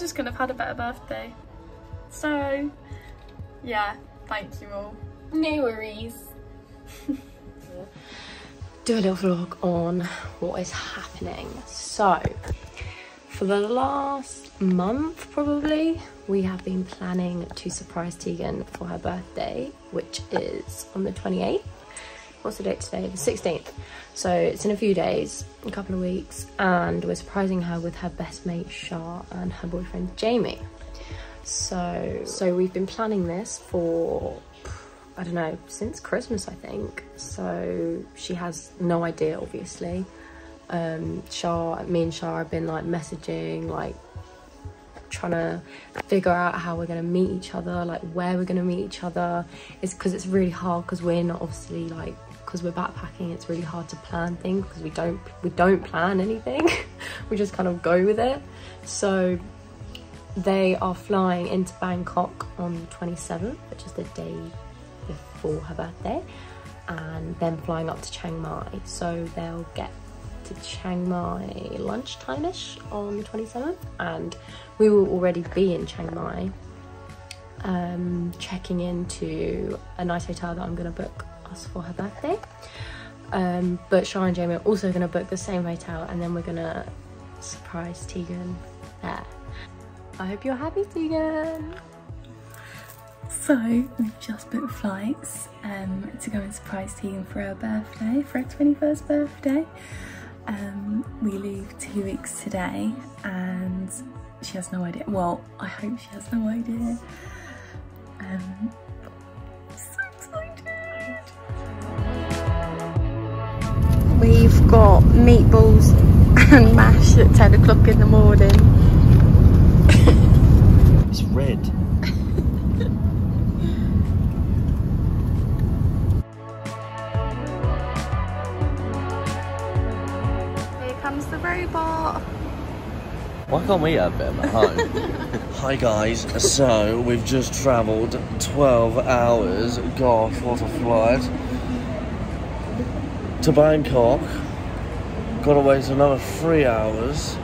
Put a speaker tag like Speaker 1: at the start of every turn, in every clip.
Speaker 1: just couldn't have had a better birthday. So, yeah, thank you all.
Speaker 2: No worries.
Speaker 3: do a little vlog on what is happening. So, for the last month probably, we have been planning to surprise Teegan for her birthday, which is on the 28th. What's the date today? The 16th. So it's in a few days, a couple of weeks, and we're surprising her with her best mate Char and her boyfriend Jamie. So, so we've been planning this for I don't know, since Christmas, I think. So she has no idea, obviously. Um, Char, me and Char have been like messaging, like trying to figure out how we're going to meet each other, like where we're going to meet each other. It's because it's really hard because we're not obviously like because we're backpacking it's really hard to plan things because we don't we don't plan anything. We just kind of go with it. So they are flying into Bangkok on the 27th which is the day before her birthday and then flying up to Chiang Mai. So they'll get to Chiang Mai lunchtime-ish on the 27th and we will already be in Chiang Mai um, checking into a nice hotel that I'm to book us for her birthday. Um, but Char and Jamie are also going to book the same hotel and then we're going to surprise Teegan there. I hope you're happy, Teegan!
Speaker 1: So, we've just booked flights um, to go and surprise Teegan for her birthday, for her 21st birthday. Um, we leave two weeks today and she has no idea. Well, I hope she has no idea. Um,
Speaker 3: We've got meatballs and mash at 10 o'clock in the morning.
Speaker 4: it's red.
Speaker 1: Here comes the robot.
Speaker 4: Why can't we have them at home? Hi guys, so we've just travelled 12 hours, gosh what a flight, to Bangkok, got to wait another three hours,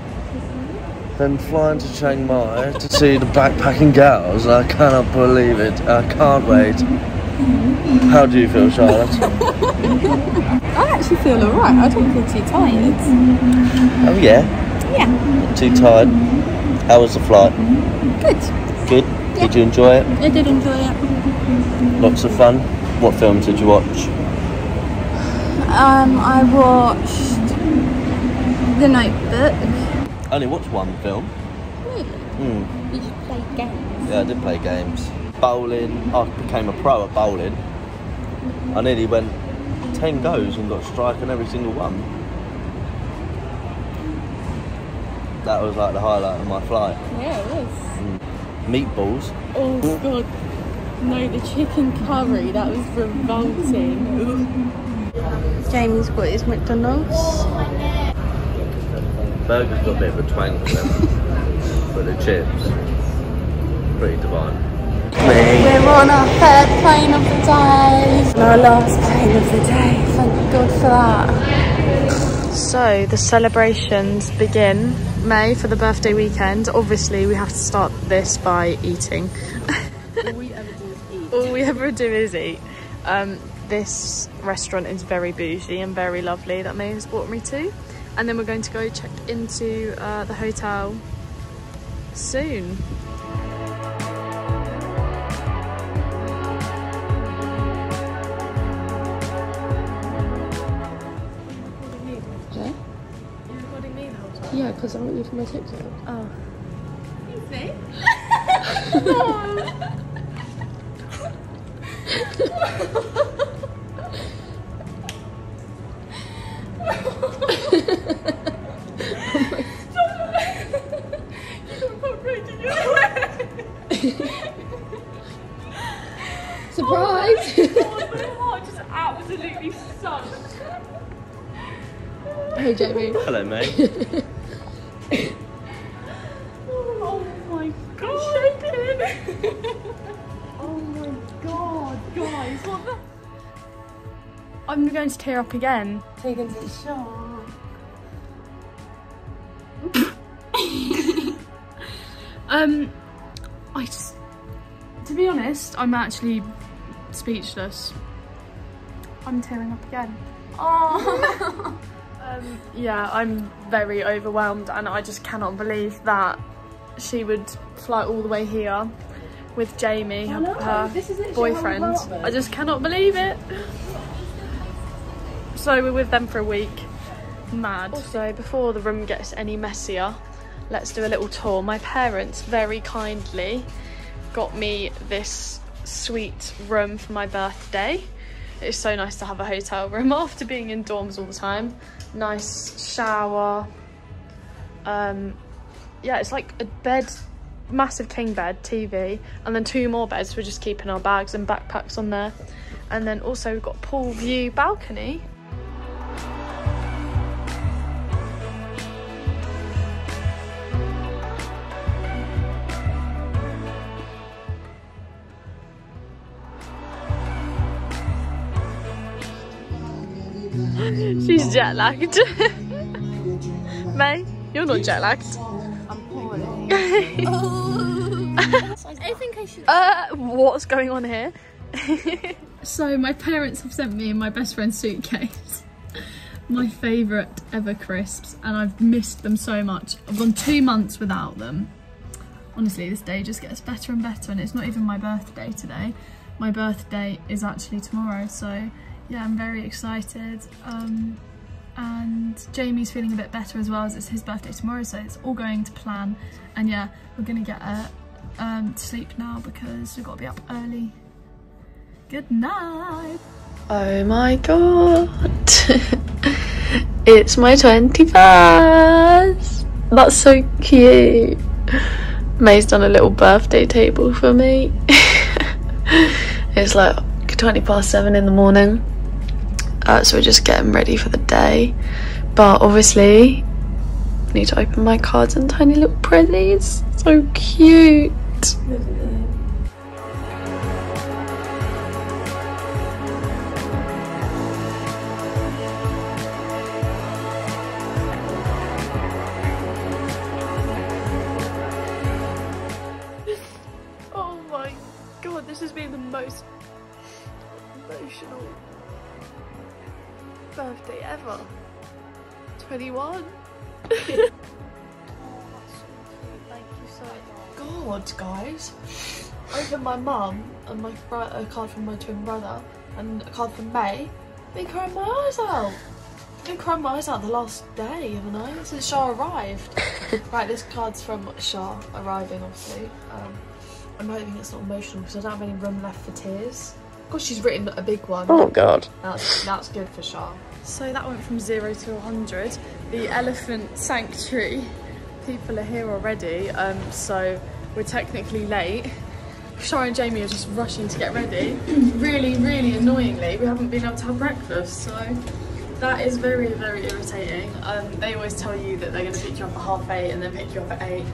Speaker 4: then flying to Chiang Mai to see the backpacking gals. I cannot believe it. I can't wait. How do you feel, Charlotte?
Speaker 2: I actually feel alright. I don't feel too tired.
Speaker 4: Oh yeah?
Speaker 2: Yeah.
Speaker 4: Not too tired. How was the flight?
Speaker 2: Good.
Speaker 4: Good? Did you enjoy it?
Speaker 2: I did enjoy it.
Speaker 4: Lots of fun? What films did you watch?
Speaker 2: Um, I watched The Notebook.
Speaker 4: I only watched one film.
Speaker 2: Really?
Speaker 4: Hmm.
Speaker 2: You games.
Speaker 4: Yeah, I did play games. Bowling. I became a pro at bowling. I nearly went 10 goes and got a strike on every single one. That was like the highlight of my flight.
Speaker 2: Yeah, it was.
Speaker 4: Meatballs.
Speaker 2: Oh god. No, the chicken curry, that was revolting.
Speaker 3: Jamie's got his McDonald's.
Speaker 4: Burger's got a bit of a twang to them. but the chips, pretty divine.
Speaker 2: We're on our third plane of the day. And our last plane of the day. Thank God for that.
Speaker 1: So the celebrations begin Mai for the birthday weekend. Obviously we have to start this by eating.
Speaker 2: All we ever do is eat.
Speaker 1: All we ever do is eat. Um, this restaurant is very bougie and very lovely that Mai has brought me to. And then we're going to go check into uh, the hotel soon.
Speaker 3: Yeah?
Speaker 1: You're recording me the whole time?
Speaker 3: Yeah, because I want you for my TikTok.
Speaker 1: Oh.
Speaker 3: Surprise!
Speaker 1: Oh my heart just absolutely sunk.
Speaker 3: hey Jamie.
Speaker 4: Hello, mate.
Speaker 1: I'm going to tear up again.
Speaker 3: To the shop.
Speaker 2: Um, I just, to be honest, I'm actually speechless. I'm tearing up again. Oh. um, yeah, I'm very overwhelmed, and I just cannot believe that she would fly all the way here with Jamie, her, her boyfriend. I just cannot believe it. So we're with them for a week. Mad. Also, before the room gets any messier, let's do a little tour. My parents very kindly got me this sweet room for my birthday. It's so nice to have a hotel room after being in dorms all the time. Nice shower. Um, yeah, it's like a bed, massive king bed, TV, and then two more beds. We're just keeping our bags and backpacks on there. And then also we've got pool view balcony. She's jet lagged. Mai, you're not jet lagged. I'm poorly.
Speaker 5: I think I should.
Speaker 2: Uh, what's going on here?
Speaker 1: So my parents have sent me in my best friend's suitcase my favourite ever crisps and I've missed them so much. I've gone two months without them. Honestly, this day just gets better and better and it's not even my birthday today. My birthday is actually tomorrow, so yeah, I'm very excited. Um, and Jamie's feeling a bit better as well as it's his birthday tomorrow, so it's all going to plan. And yeah, we're gonna get uh, um, to sleep now because we've got to be up early. Good night.
Speaker 2: Oh my god. it's my 21st. That's so cute. Mai's done a little birthday table for me. it's like 20 past 7 in the morning. Uh, so we're just getting ready for the day. But obviously, I need to open my cards and tiny little prezzies. So cute. Oh my god, this has been the most emotional birthday ever. 21. Thank you so much. God, guys. Over my mum and my a card from my twin brother and a card from Mai. Been crying my eyes out. Been crying my eyes out the last day, haven't I? Since Char arrived. right, this card's from Char arriving, obviously. Um, I'm hoping it's not emotional because I don't have any room left for tears. God, she's written a big one.
Speaker 3: Oh god.
Speaker 2: That's, that's good for Char. So that went from zero to 100. The elephant sanctuary, people are here already, um, so we're technically late. Char and Jamie are just rushing to get ready. really, really annoyingly, we haven't been able to have breakfast, so that is very, very irritating. Um, they always tell you that they're going to pick you up at half eight and then pick you up at eight.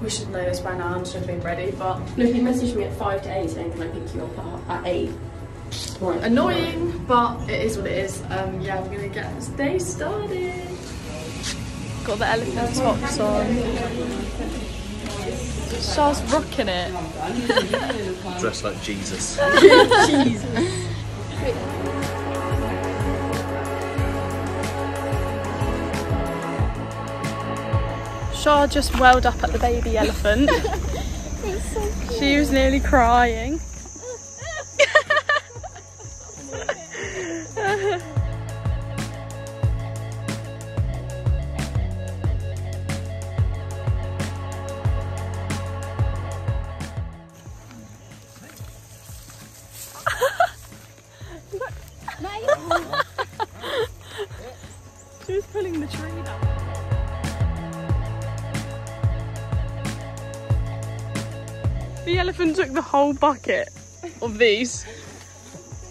Speaker 2: We should know this by now and should have been ready, but
Speaker 5: No, he messaged me at five to eight saying, "Can I pick you up at, at eight? Tomorrow.
Speaker 2: annoying, but it is what it is. Um, yeah, we're gonna get this day started. Got the elephant tops on. Char's rocking it.
Speaker 4: Dressed like Jesus.
Speaker 2: Char just welled up at the baby elephant. She was nearly crying. The took the whole bucket of these.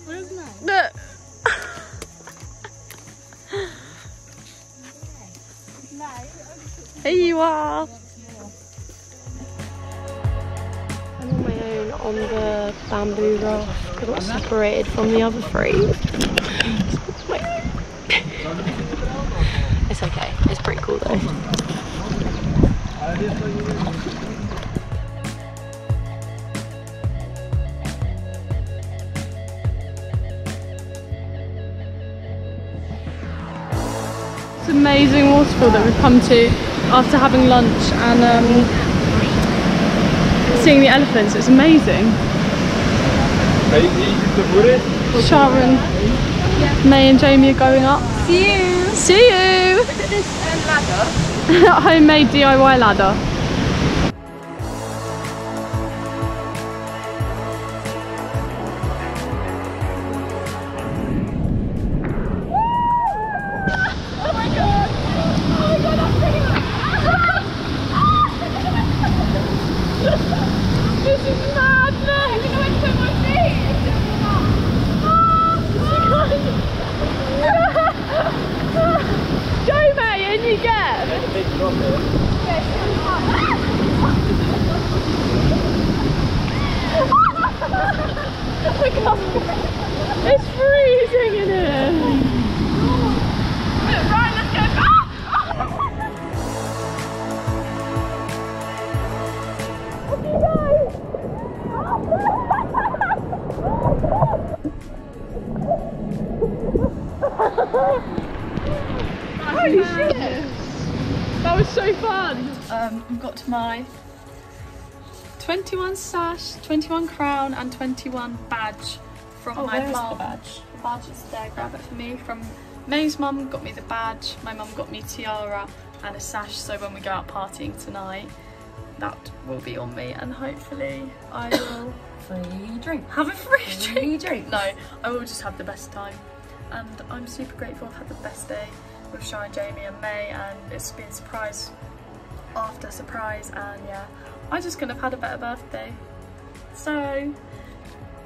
Speaker 5: Where's mine?
Speaker 2: No. Here you are.
Speaker 3: I'm on my own on the bamboo raft. I got separated from the other three. it's okay. It's pretty cool though.
Speaker 2: It's an amazing waterfall that we've come to after having lunch and um, seeing the elephants. It's amazing. Sharon, Mai and Jamie are going up. See you. See you. Homemade DIY ladder. 21 sash, 21 crown, and 21 badge from
Speaker 1: Oh,
Speaker 2: my
Speaker 1: is badge?
Speaker 2: The badge is there, grab it for me. From Mai's mum got me the badge, my mum got me tiara and a sash, so when we go out partying tonight, that will be on me, and hopefully I will
Speaker 1: Free drink.
Speaker 2: have a free
Speaker 1: Free
Speaker 2: drink.
Speaker 1: drink.
Speaker 2: No, I will just have the best time. And I'm super grateful I've had the best day with Shine, Jamie and Mai and it's been surprise after surprise and yeah, I just couldn't have had a better birthday. So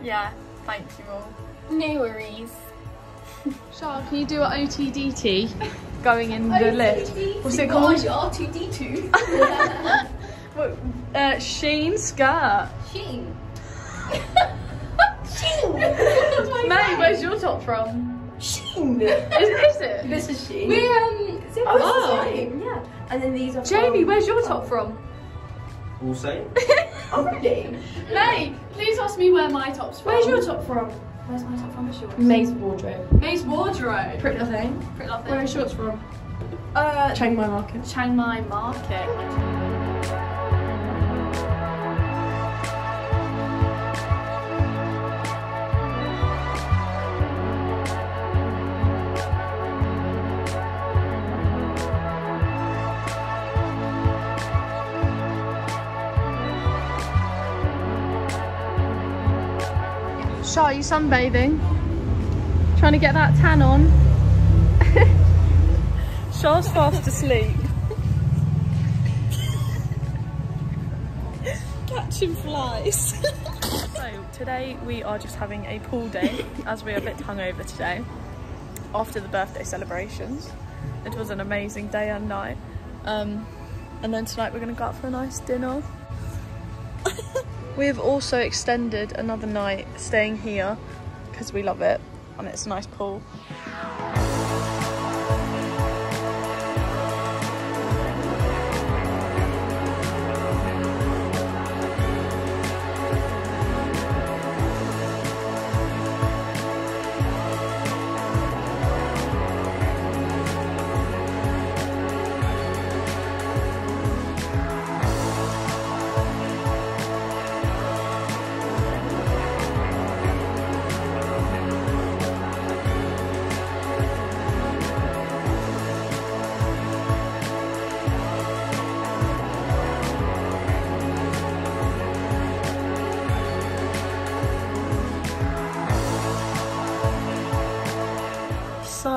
Speaker 2: yeah, thank you all.
Speaker 1: No worries.
Speaker 2: Char, can you do an OTDT going in the lift? What's it called?
Speaker 5: R2D2.
Speaker 2: What, Uh, Shein skirt.
Speaker 5: Shein.
Speaker 2: Shein. Mai, where's your top from?
Speaker 5: Shein.
Speaker 2: Is, is it?
Speaker 5: This is Shein.
Speaker 1: We um.
Speaker 2: Oh.
Speaker 5: Yeah. And then these are
Speaker 2: Jamie,
Speaker 5: from-
Speaker 2: where's your top from?
Speaker 4: All same?
Speaker 5: Already.
Speaker 2: Mai, please ask me where my top's from.
Speaker 5: Where's your top from? Where's my top from? Where's yours?
Speaker 3: Mai's wardrobe.
Speaker 2: Mai's wardrobe.
Speaker 5: Pretty nothing.
Speaker 2: Pretty lovely.
Speaker 5: Where's yours from? Uh,
Speaker 3: Chiang Mai Market.
Speaker 2: Chiang Mai Market. Char, are you sunbathing? Trying to get that tan on? Char's fast asleep. Catching flies. so today we are just having a pool day as we are a bit hungover today after the birthday celebrations. It was an amazing day and night. Um, and then tonight we're going to go out for a nice dinner. We have also extended another night staying here because we love it and it's a nice pool.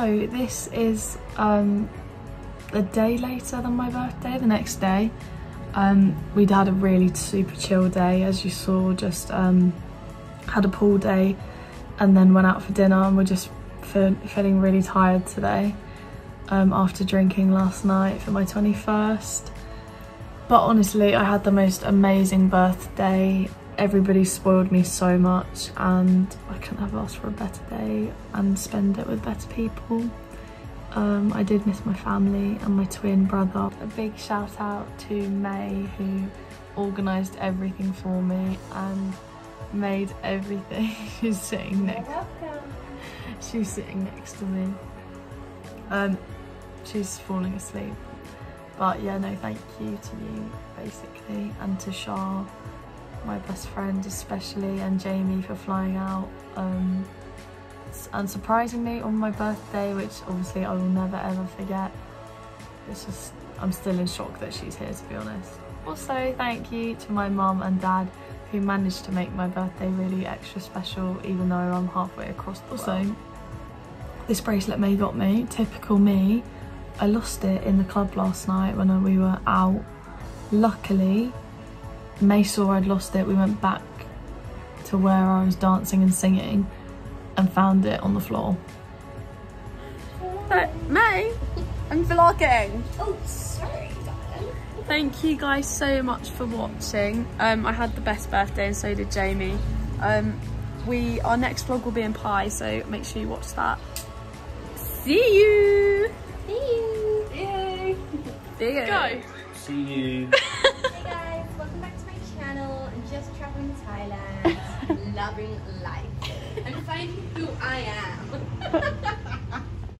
Speaker 1: So this is um, a day later than my birthday, the next day. Um, we'd had a really super chill day, as you saw, just um, had a pool day and then went out for dinner and we're just fe feeling really tired today um, after drinking last night for my 21st. But honestly, I had the most amazing birthday. Everybody spoiled me so much and I couldn't have asked for a better day and spend it with better people. Um, I did miss my family and my twin brother. A big shout out to Mai who organised everything for me and made everything. She's sitting next. She's sitting next to me. Um,
Speaker 2: she's falling asleep. But yeah, no, thank you to you, basically, and to Char, my best friend especially, and Jamie for flying out um, and surprising me on my birthday, which obviously I will never ever forget. It's just, I'm still in shock that she's here, to be honest. Also, thank you to my mum and dad who managed to make my birthday really extra special, even though I'm halfway across the also, world. This bracelet Mai got me, typical me, I lost it in the club last night when we were out. Luckily, Mai saw I'd lost it. We went back to where I was dancing and singing and found it on the floor.
Speaker 6: But Mai, I'm vlogging.
Speaker 5: Oh, sorry, darling.
Speaker 6: Thank you guys so much for watching. Um, I had the best birthday and so did Jamie. Um, we Our next vlog will be in Pai, so make sure you watch that. See you!
Speaker 5: See you.
Speaker 6: Yay! See you.
Speaker 2: Go.
Speaker 4: See you.
Speaker 5: loving life, and finding who I am.